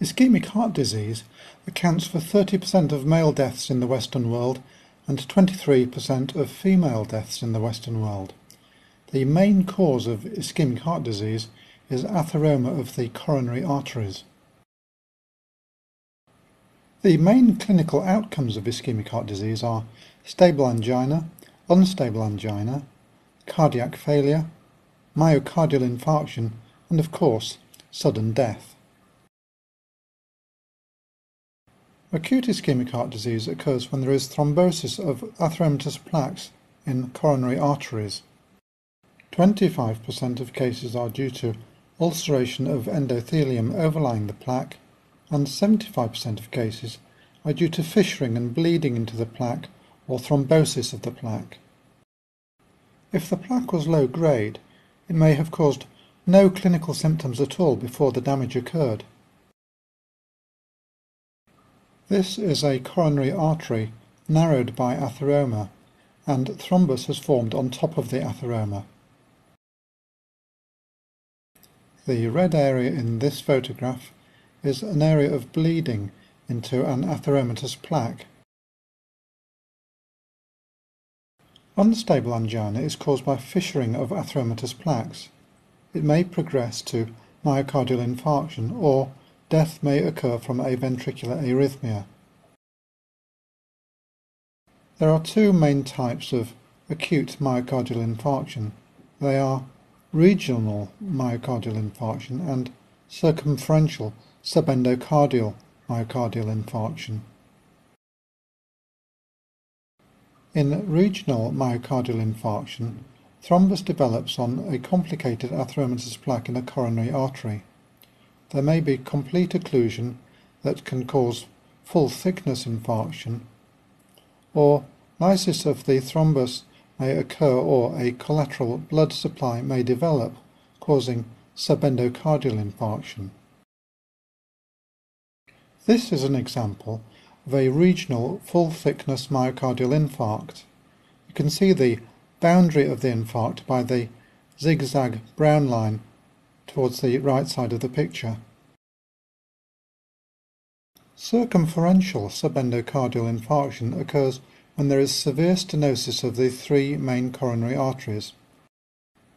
Ischemic heart disease accounts for 30% of male deaths in the Western world and 23% of female deaths in the Western world. The main cause of ischemic heart disease is atheroma of the coronary arteries. The main clinical outcomes of ischemic heart disease are stable angina, unstable angina, cardiac failure, myocardial infarction, and of course, sudden death. Acute ischemic heart disease occurs when there is thrombosis of atheromatous plaques in coronary arteries. 25% of cases are due to ulceration of endothelium overlying the plaque, and 75% of cases are due to fissuring and bleeding into the plaque or thrombosis of the plaque. If the plaque was low grade, it may have caused no clinical symptoms at all before the damage occurred. This is a coronary artery narrowed by atheroma, and thrombus has formed on top of the atheroma. The red area in this photograph is an area of bleeding into an atheromatous plaque. Unstable angina is caused by fissuring of atheromatous plaques. It may progress to myocardial infarction or death may occur from a ventricular arrhythmia. There are two main types of acute myocardial infarction. They are regional myocardial infarction and circumferential subendocardial myocardial infarction. In regional myocardial infarction, thrombus develops on a complicated atheromatous plaque in a coronary artery. There may be complete occlusion that can cause full thickness infarction, or lysis of the thrombus may occur or a collateral blood supply may develop, causing subendocardial infarction. This is an example of a regional full-thickness myocardial infarct. You can see the boundary of the infarct by the zigzag brown line towards the right side of the picture. Circumferential subendocardial infarction occurs when there is severe stenosis of the three main coronary arteries.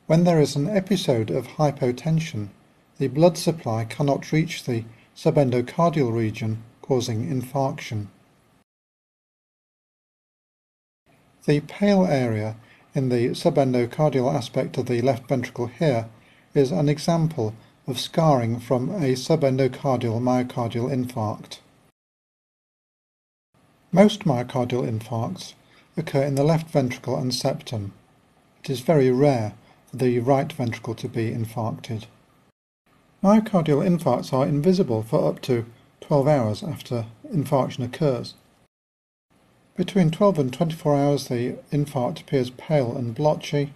When there is an episode of hypotension, the blood supply cannot reach the subendocardial region, causing infarction. The pale area in the subendocardial aspect of the left ventricle here is an example of scarring from a subendocardial myocardial infarct. Most myocardial infarcts occur in the left ventricle and septum. It is very rare for the right ventricle to be infarcted. Myocardial infarcts are invisible for up to 12 hours after infarction occurs. Between 12 and 24 hours the infarct appears pale and blotchy.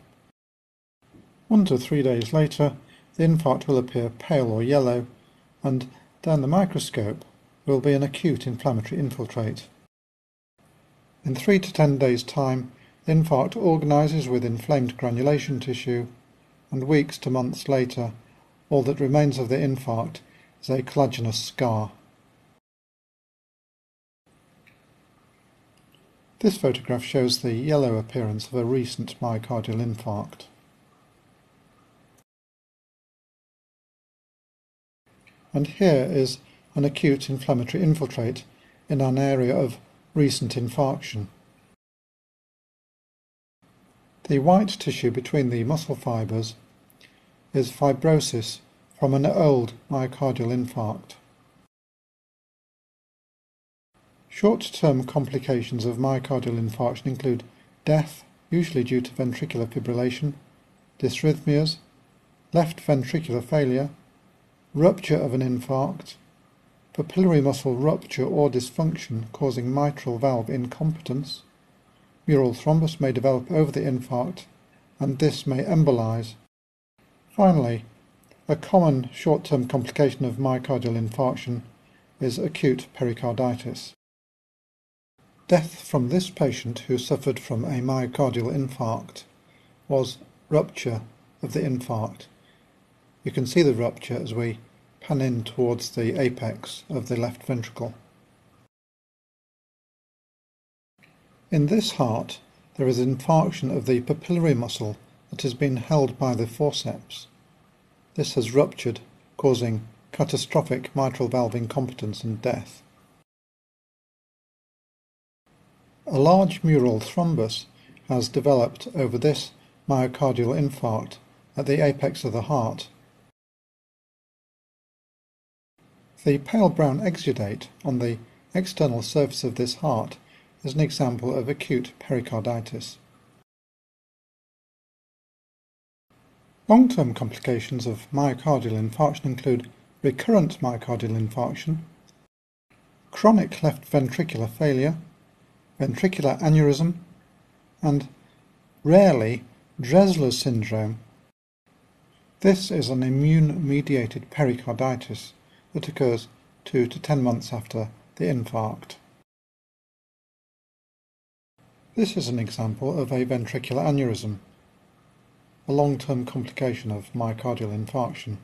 One to three days later the infarct will appear pale or yellow and down the microscope will be an acute inflammatory infiltrate. In 3 to 10 days' time, the infarct organizes with inflamed granulation tissue, and weeks to months later, all that remains of the infarct is a collagenous scar. This photograph shows the yellow appearance of a recent myocardial infarct. And here is an acute inflammatory infiltrate in an area of recent infarction. The white tissue between the muscle fibres is fibrosis from an old myocardial infarct. Short-term complications of myocardial infarction include death, usually due to ventricular fibrillation, dysrhythmias, left ventricular failure, rupture of an infarct, papillary muscle rupture or dysfunction causing mitral valve incompetence. Mural thrombus may develop over the infarct, and this may embolize. Finally, a common short-term complication of myocardial infarction is acute pericarditis. Death from this patient who suffered from a myocardial infarct was rupture of the infarct. You can see the rupture as we pan in towards the apex of the left ventricle. In this heart, there is infarction of the papillary muscle that has been held by the forceps. This has ruptured, causing catastrophic mitral valve incompetence and death. A large mural thrombus has developed over this myocardial infarct at the apex of the heart. The pale brown exudate on the external surface of this heart is an example of acute pericarditis. Long-term complications of myocardial infarction include recurrent myocardial infarction, chronic left ventricular failure, ventricular aneurysm, and rarely Dressler syndrome. This is an immune-mediated pericarditis that occurs two to ten months after the infarct. This is an example of a ventricular aneurysm, a long-term complication of myocardial infarction.